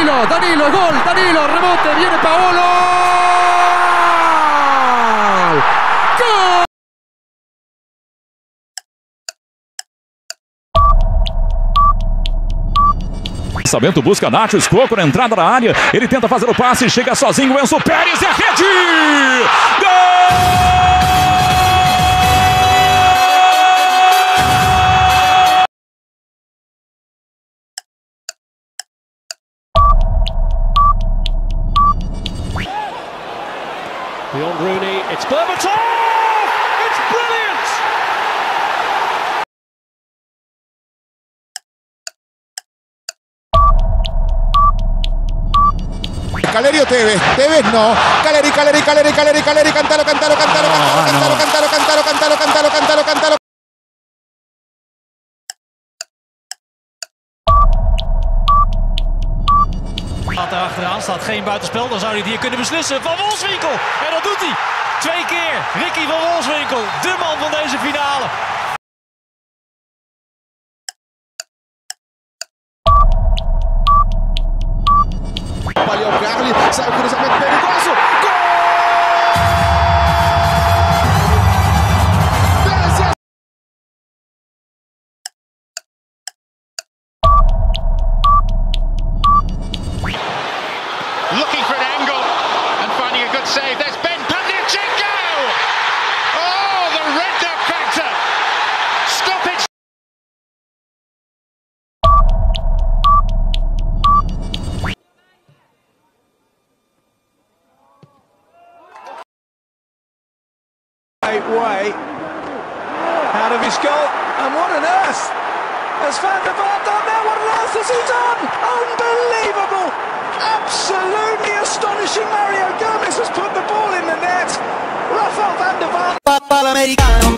Danilo, Danilo, gol, Danilo, rebote, viene Paolo. ¡Gol! Lançamento busca Nacho, Escoco na entrada da área. Ele tenta fazer o passe, chega sozinho. Enzo Pérez e a rede! Beyond Rooney, it's Berbatov! It's brilliant! Calerio Tevez, Tevez no. Caleri, Caleri, Caleri, Caleri, Caleri, cantalo, cantalo, cantalo, cantalo, Gaat daar achteraan, staat geen buitenspel. Dan zou hij het hier kunnen beslissen. Van Wolfswinkel! En dat doet hij. Twee keer. Ricky van Wolfswinkel, de man van deze finale. Ali ao Carli, sai o cruzamento perigoso. Save. There's Ben Pavlyuchenko! Oh, the red duck factor! Stoppage great way out of his goal. And what on earth has Van der Vaart done there? What on earth has he done? Unbelievable! americano.